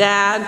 Dad.